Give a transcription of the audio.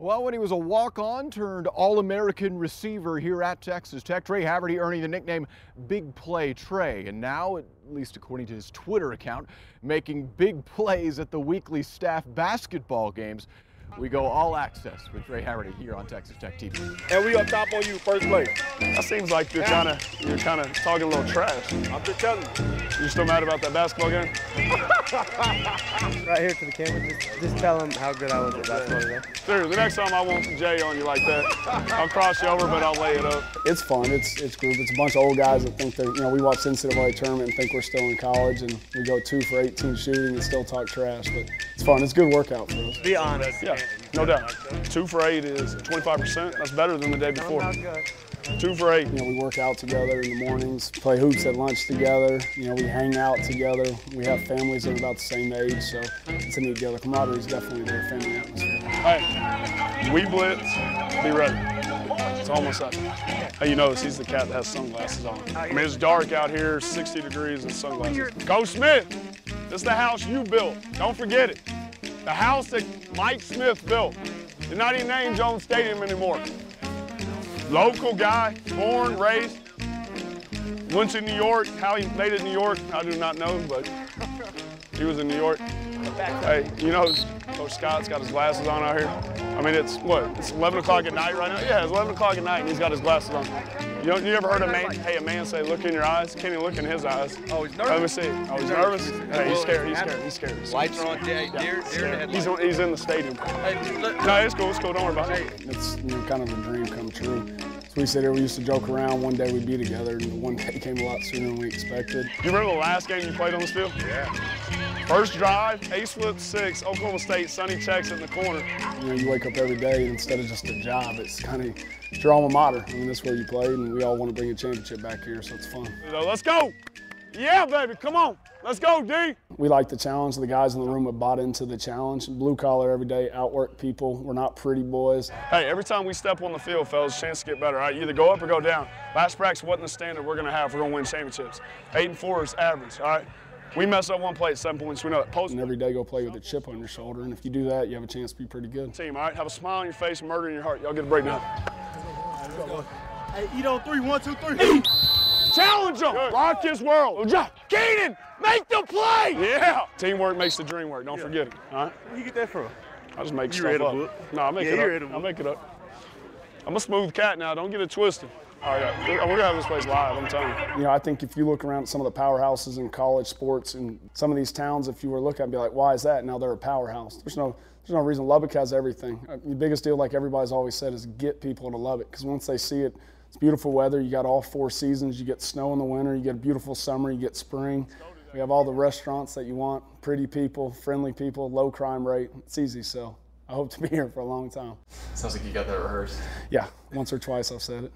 Well, when he was a walk-on turned All-American receiver here at Texas Tech, Trey Haverty earning the nickname Big Play Trey. and now, at least according to his Twitter account, making big plays at the weekly staff basketball games. We go all access with Trey Haverty here on Texas Tech TV. And we up top on you first place. That seems like you're kind of you're kind of talking a little trash. I'm just telling you. You still mad about that basketball game? right here to the camera, just, just tell them how good I was at basketball today. Dude, the next time I won't Jay on you like that. I'll cross you over, but I'll lay it up. It's fun. It's it's group. It's a bunch of old guys that think they're you know we watch the NCAA tournament and think we're still in college, and we go two for 18 shooting and still talk trash. But it's fun. It's a good workout for us. Be honest. Yeah, no doubt. Two for eight is 25%. That's better than the day before. Two for eight. You know, we work out together in the mornings, play hoops at lunch together. You know, we hang out together. We have families that are about the same age, so it's a neat deal. The camaraderie is definitely there, family atmosphere. Hey, we blitz. Be ready. It's almost up. Hey, you notice he's the cat that has sunglasses on. I mean, it's dark out here, 60 degrees and sunglasses. Go Smith. This is the house you built. Don't forget it. The house that Mike Smith built. It's not even named Jones Stadium anymore. Local guy, born, raised, went to New York. How he made it in New York, I do not know, but he was in New York. Hey, you know, Coach Scott's got his glasses on out here. I mean, it's what? It's 11 o'clock at night right now. Yeah, it's 11 o'clock at night, and he's got his glasses on. You you ever heard a man, hey, a man say, "Look in your eyes"? Even look in his eyes. Oh, he's nervous. Let me see. Oh, he's nervous. Hey, he's scared. He's scared. He's scared. Lights are on. Yeah, Deer, deer in the scared. He's, he's in the stadium. Hey, look. No, it's cool. It's cool. Don't worry about it. It's you know, kind of a dream come true. So we sit here, we used to joke around. One day we'd be together, and one day came a lot sooner than we expected. You remember the last game you played on this field? Yeah. First drive, ace flip six, Oklahoma State, Sonny checks in the corner. You know, you wake up every day, and instead of just a job, it's kind of it's your alma mater. I mean, that's where you played, and we all want to bring a championship back here, so it's fun. So let's go. Yeah, baby, come on. Let's go, D. We like the challenge. The guys in the room have bought into the challenge. Blue collar every day, outwork people. We're not pretty boys. Hey, every time we step on the field, fellas, chance to get better. All right, you either go up or go down. Last practice wasn't the standard we're going to have we're going to win championships. Eight and four is average. All right. We mess up one play at seven points. We know that Post And every day go play with a chip on your shoulder. And if you do that, you have a chance to be pretty good. team. All right. Have a smile on your face, murder in your heart. Y'all get a breakdown. Hey, eat on three, one, two, three. Challenge him. Rock his world. Good. Keenan, make the play. Yeah. Teamwork makes the dream work. Don't forget it. All right. Where you get that from? I just make You stuff read a up. book? No, I make Yeah, it up. read a book. I make it up. I'm a smooth cat now. Don't get it twisted. All right, yeah. we're gonna have this place live. I'm telling you. You know, I think if you look around at some of the powerhouses in college sports and some of these towns, if you were looking, look at and be like, why is that? Now they're a powerhouse. There's no, there's no reason. Lubbock has everything. Uh, The biggest deal, like everybody's always said, is get people to Lubbock because once they see it, it's beautiful weather. You got all four seasons. You get snow in the winter. You get a beautiful summer. You get spring. We have all the restaurants that you want. Pretty people, friendly people, low crime rate. It's easy. So I hope to be here for a long time. Sounds like you got that rehearsed. Yeah, once or twice I've said it.